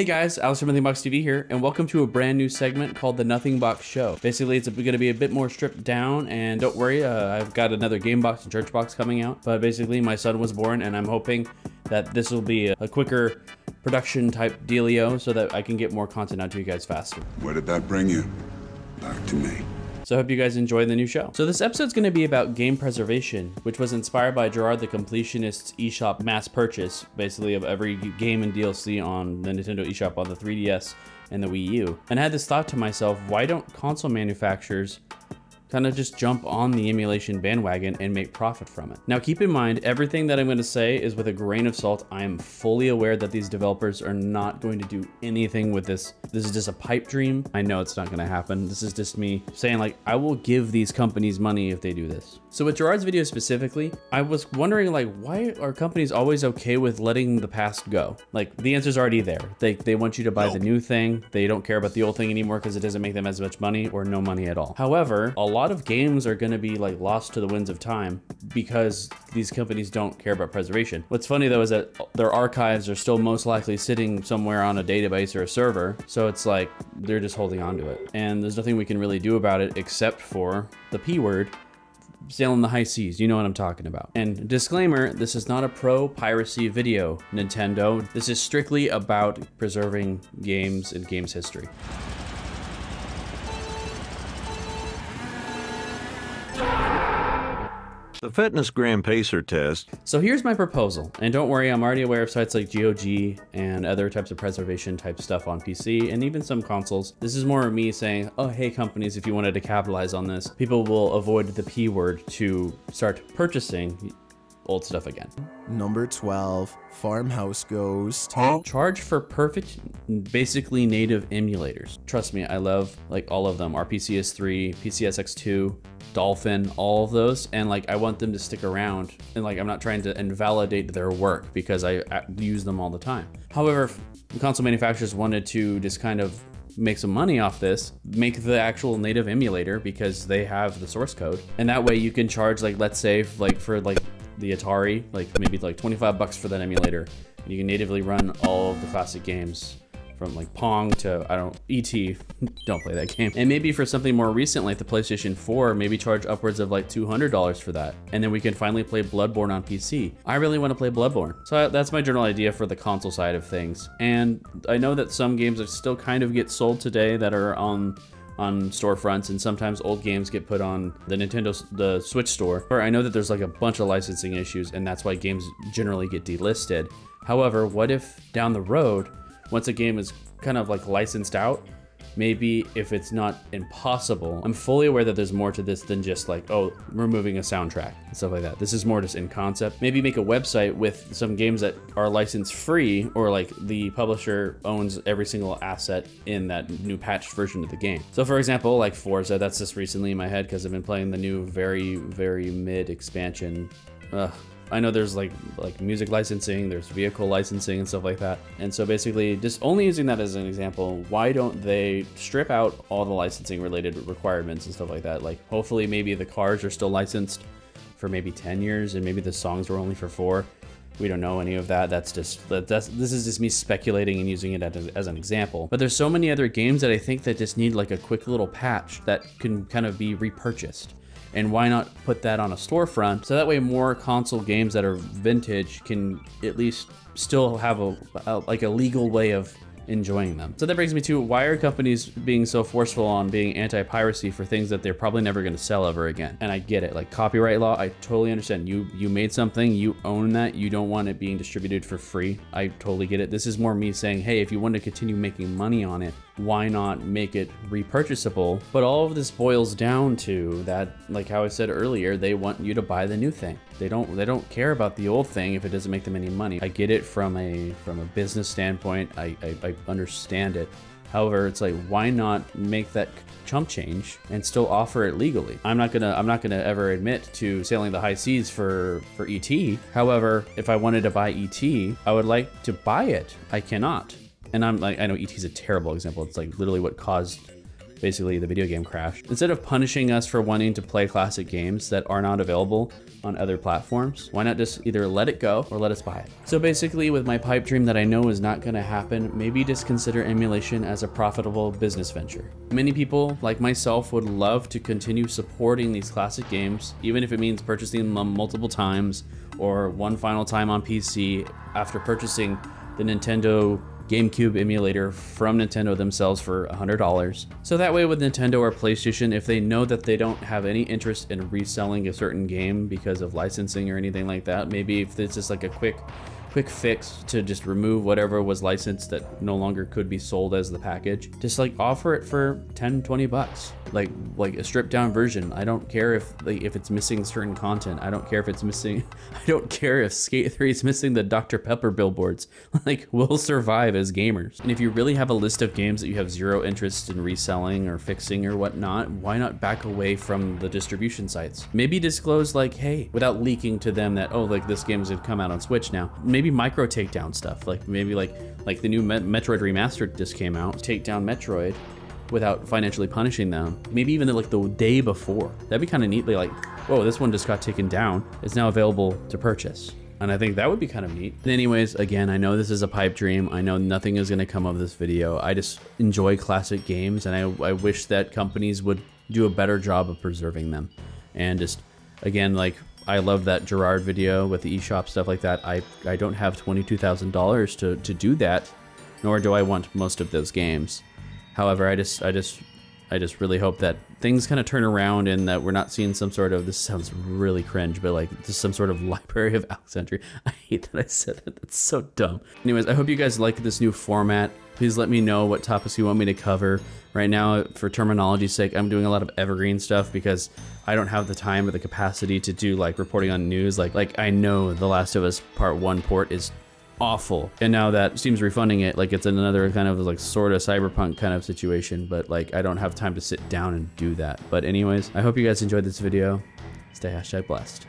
Hey guys, Alex from Nothing Box TV here, and welcome to a brand new segment called the Nothing Box Show. Basically, it's going to be a bit more stripped down, and don't worry, uh, I've got another game box and church box coming out. But basically, my son was born, and I'm hoping that this will be a, quicker production type dealio so that I can get more content out to you guys faster. Where did that bring you? Back to me. So I hope you guys enjoy the new show. So this episode's gonna be about game preservation, which was inspired by Jirard the Completionist's eShop mass purchase, basically of every game and DLC on the Nintendo eShop on the 3DS and the Wii U. And I had this thought to myself, why don't console manufacturers kind of just jump on the emulation bandwagon and make profit from it. Now keep in mind, everything that I'm going to say is with a grain of salt. I am fully aware that these developers are not going to do anything with this. This is just a pipe dream. I know it's not going to happen. This is just me saying like, I will give these companies money if they do this. So with Jirard's video specifically, I was wondering like, why are companies always okay with letting the past go? Like the answer's already there. They, they want you to buy the new thing. They don't care about the old thing anymore because it doesn't make them as much money or no money at all. However, a lot of games are going to be like lost to the winds of time because these companies don't care about preservation. What's funny though is that their archives are still most likely sitting somewhere on a database or a server. So it's like they're just holding on to it. And there's nothing we can really do about it except for the P word sailing the high seas. You know what I'm talking about. And disclaimer, this is not a pro piracy video, Nintendo. This is strictly about preserving games and games history. The Fitness Gram Pacer test. So here's my proposal, and don't worry, I'm already aware of sites like GOG and other types of preservation type stuff on PC and even some consoles. This is more of me saying, oh, hey companies, if you wanted to capitalize on this, people will avoid the P word to start purchasing old stuff again. Number 12, Farmhouse Ghost. Charge for perfect, basically native emulators. Trust me, I love like all of them. RPCS3, PCSX2, Dolphin, all of those. And like, I want them to stick around. And like, I'm not trying to invalidate their work because I I use them all the time. However, console manufacturers wanted to just kind of make some money off this, make the actual native emulator because they have the source code. And that way you can charge like, let's say like for like the Atari, like maybe like 25 bucks for that emulator. And you can natively run all of the classic games from like Pong to, I don't, ET, don't play that game. And maybe for something more recent like the PlayStation 4, maybe charge upwards of like $200 for that. And then we can finally play Bloodborne on PC. I really want to play Bloodborne. So that's my general idea for the console side of things. And I know that some games are still kind of get sold today that are on on storefronts and sometimes old games get put on the Nintendo the Switch store. Or I know that there's like a bunch of licensing issues and that's why games generally get delisted. However, what if down the road, once a game is kind of like licensed out, maybe if it's not impossible, I'm fully aware that there's more to this than just like, oh, removing a soundtrack and stuff like that. This is more just in concept. Maybe make a website with some games that are license free or like the publisher owns every single asset in that new patched version of the game. So for example, like Forza, that's just recently in my head because I've been playing the new very, very mid expansion. Ugh, I know there's like like music licensing, there's vehicle licensing and stuff like that. And so basically just only using that as an example, why don't they strip out all the licensing related requirements and stuff like that? Like hopefully maybe the cars are still licensed for maybe 10 years and maybe the songs were only for 4. We don't know any of that. That's just that's this is just me speculating and using it as, as, an example. But there's so many other games that I think that just need like a quick little patch that can kind of be repurchased and why not put that on a storefront so that way more console games that are vintage can at least still have a, a, like a legal way of enjoying them. So that brings me to why are companies being so forceful on being anti-piracy for things that they're probably never going to sell ever again? And I get it, like copyright law, I totally understand. You you made something, you own that, you don't want it being distributed for free. I totally get it. This is more me saying, hey, if you want to continue making money on it, why not make it repurchasable? But all of this boils down to that, like how I said earlier, they want you to buy the new thing. They don't they don't care about the old thing if it doesn't make them any money. I get it from a from a business standpoint. I, I, I understand it. However, it's like why not make that chump change and still offer it legally? I'm not gonna I'm not gonna ever admit to sailing the high seas for for ET. However, if I wanted to buy ET, I would like to buy it. I cannot and I'm like, I know ET is a terrible example. It's like literally what caused basically the video game crash. Instead of punishing us for wanting to play classic games that are not available on other platforms, why not just either let it go or let us buy it? So basically with my pipe dream that I know is not gonna happen, maybe just consider emulation as a profitable business venture. Many people, like myself, would love to continue supporting these classic games, even if it means purchasing them multiple times or one final time on PC after purchasing the Nintendo GameCube emulator from Nintendo themselves for $100. So that way with Nintendo or PlayStation, if they know that they don't have any interest in reselling a certain game because of licensing or anything like that, maybe if it's just like a quick quick fix to just remove whatever was licensed that no longer could be sold as the package. Just like offer it for 10 20 bucks. Like like a stripped down version. I don't care if like, if it's missing certain content. I don't care if it's missing i don't care if skate 3 is missing the dr pepper billboards. Like we'll survive as gamers. And if you really have a list of games that you have zero interest in reselling or fixing or whatnot why not back away from the distribution sites? Maybe disclose like hey without leaking to them that oh like this game is gonna come out on switch now. Maybe micro takedown stuff like maybe like like the new Met- metroid remastered just came out take down metroid without financially punishing them. Maybe even like the day before. That'd be kind of neatly like, whoa, this one just got taken down. It's now available to purchase. And I think that would be kind of neat. Anyways, again, I know this is a pipe dream. I know nothing is going to come of this video. I just enjoy classic games and I, I wish that companies would do a better job of preserving them. And just, again, like, I love that Jirard video with the eShop stuff like that. I, I don't have $22,000 to, to do that, nor do I want most of those games. However, I just I just I just really hope that things kind of turn around and that we're not seeing some sort of this sounds really cringe, but like just some sort of library of Alexandria. I hate that I said that. That's so dumb. Anyways, I hope you guys like this new format. Please let me know what topics you want me to cover. Right now, for terminology's sake, I'm doing a lot of evergreen stuff because I don't have the time or the capacity to do like reporting on news. Like like I know The Last of Us Part 1 port is awful. And now that Steam's refunding it, like it's another kind of like sort of cyberpunk kind of situation, but like I don't have time to sit down and do that. But anyways, I hope you guys enjoyed this video. Stay hashtag blessed.